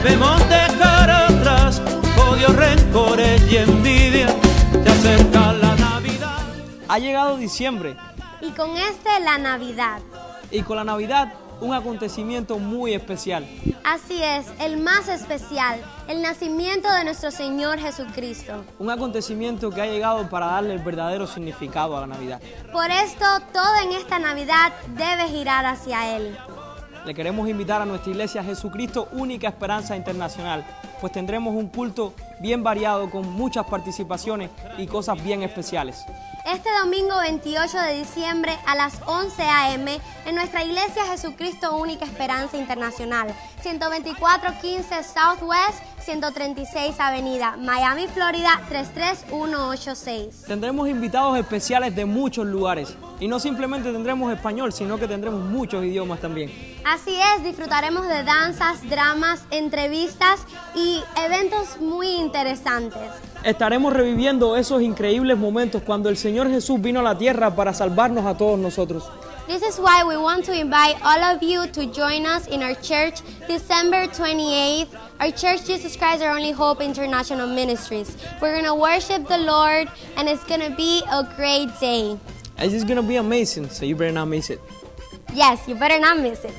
Debemos dejar atrás odio, rencores y envidia. Se acerca la Navidad. Ha llegado diciembre Y con este la Navidad. y con la Navidad un acontecimiento muy especial. Así es, el más especial, el nacimiento de nuestro Señor Jesucristo. Un acontecimiento que ha llegado para darle el verdadero significado a la Navidad. Por esto, todo en esta Navidad debe girar hacia Él. Le queremos invitar a nuestra iglesia Jesucristo Única Esperanza Internacional, pues tendremos un culto bien variado con muchas participaciones y cosas bien especiales. Este domingo 28 de diciembre a las 11 a.m. en nuestra iglesia Jesucristo Única Esperanza Internacional, 12415 Southwest 136 Avenida, Miami, Florida 33186. Tendremos invitados especiales de muchos lugares y no simplemente tendremos español, sino que tendremos muchos idiomas también. Así es, disfrutaremos de danzas, dramas, entrevistas y eventos muy interesantes. Estaremos reviviendo esos increíbles momentos cuando el Señor Jesús vino a la tierra para salvarnos a todos nosotros. This is why we want to invite all of you to join us in our church December 28th. Our church Jesus Christ Our Only Hope International Ministries. We're going to worship the Lord and it's going to be a great day. It's just gonna be amazing, so you better not miss it. Yes, you better not miss it.